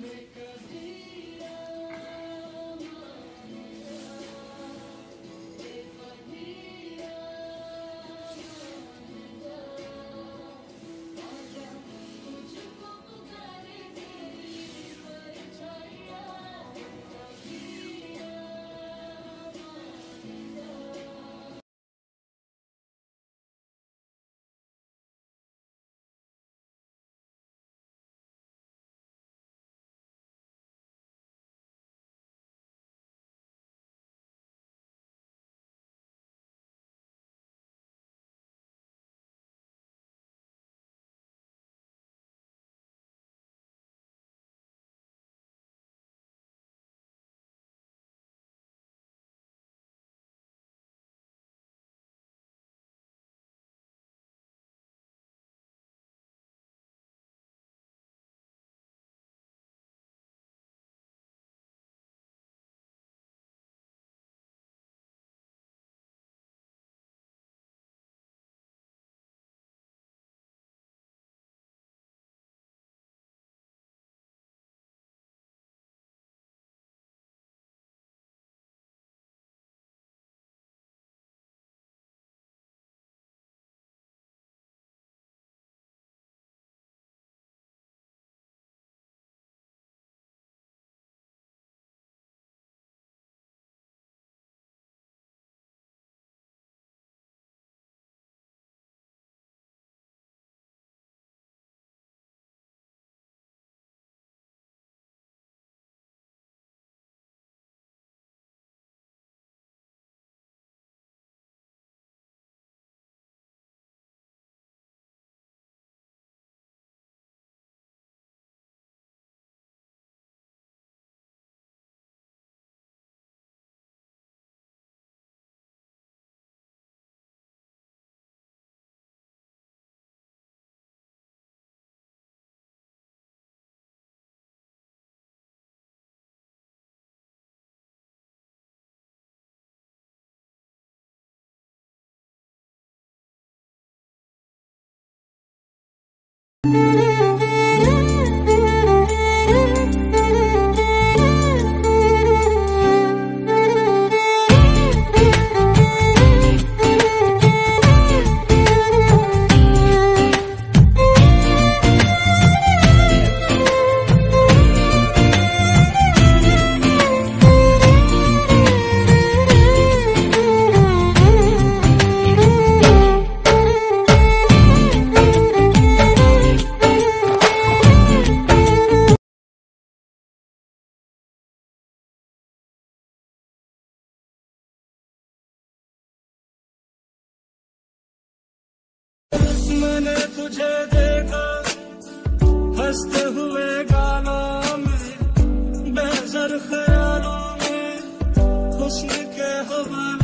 make a difference. Música मैंने तुझे देखा हँसते हुए गालों में बेजर ख्यालों में हुस्न के हवाले